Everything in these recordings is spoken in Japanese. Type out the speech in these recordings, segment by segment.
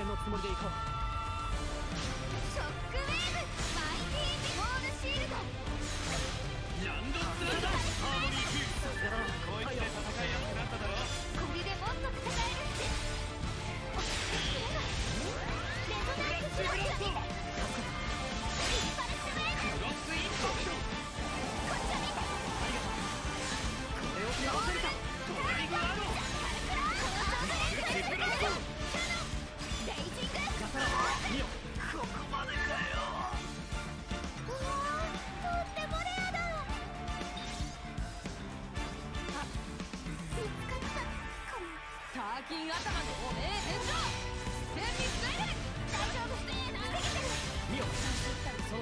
戦のつもりでこうショックウェーブマイティーォールシールドンドスラダハーモニー級こいつで戦いやすくなっただろこれでもっと戦えるってレゾナンスしました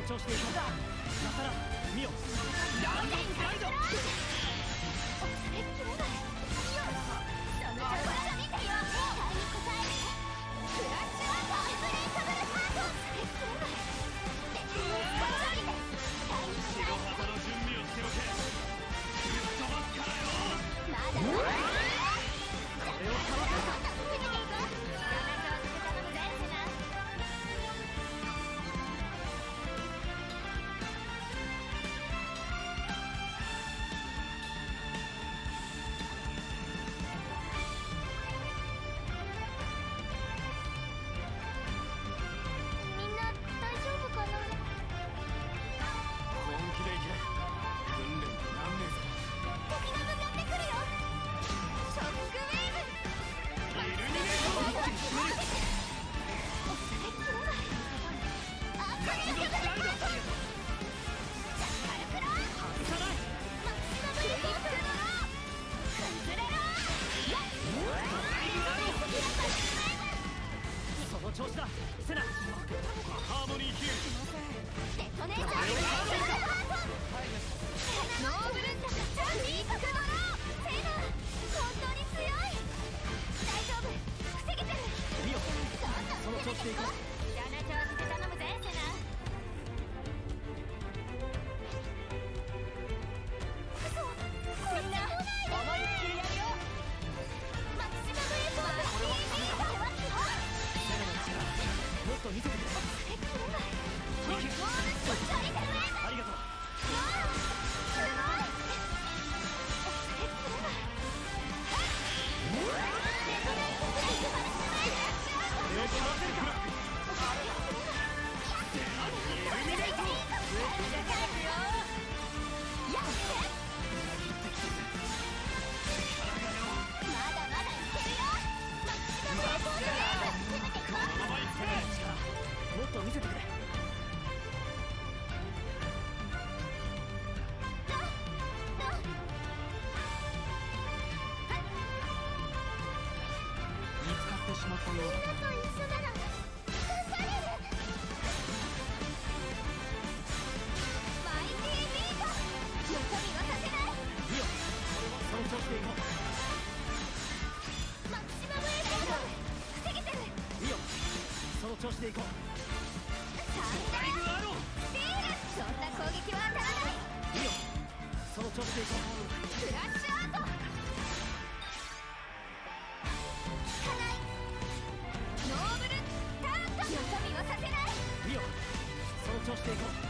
長していこう。だランガイドおれ Thank you. してしまったよと一緒ならそないこうマシマムエリア防げてるいその調子でいこうサンダースィーそんな攻撃は当たらないいやその調子でいこう 되고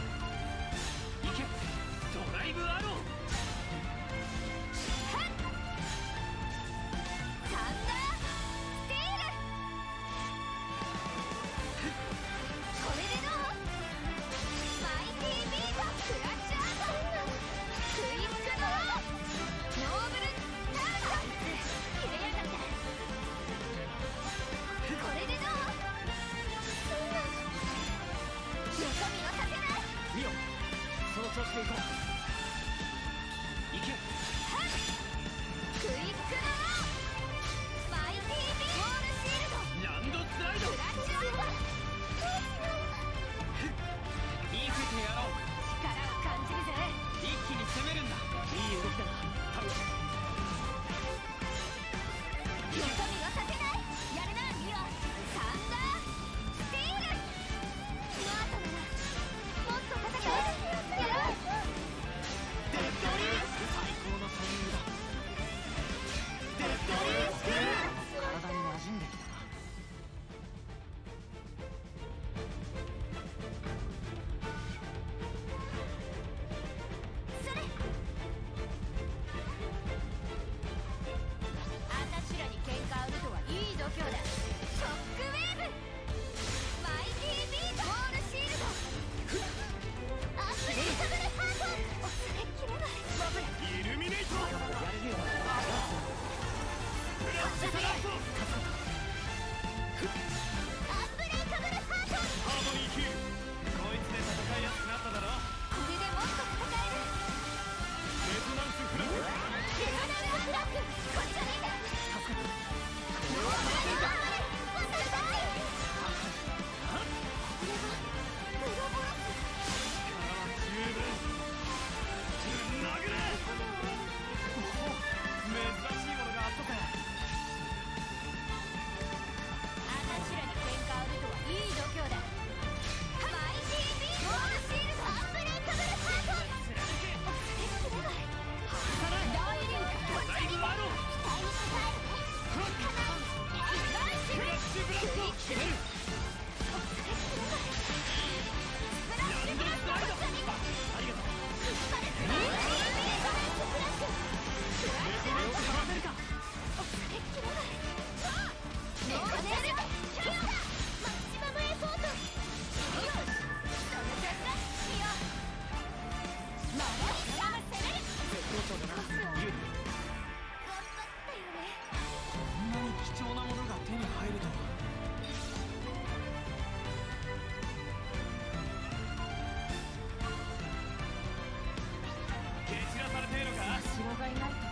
被动 vainas.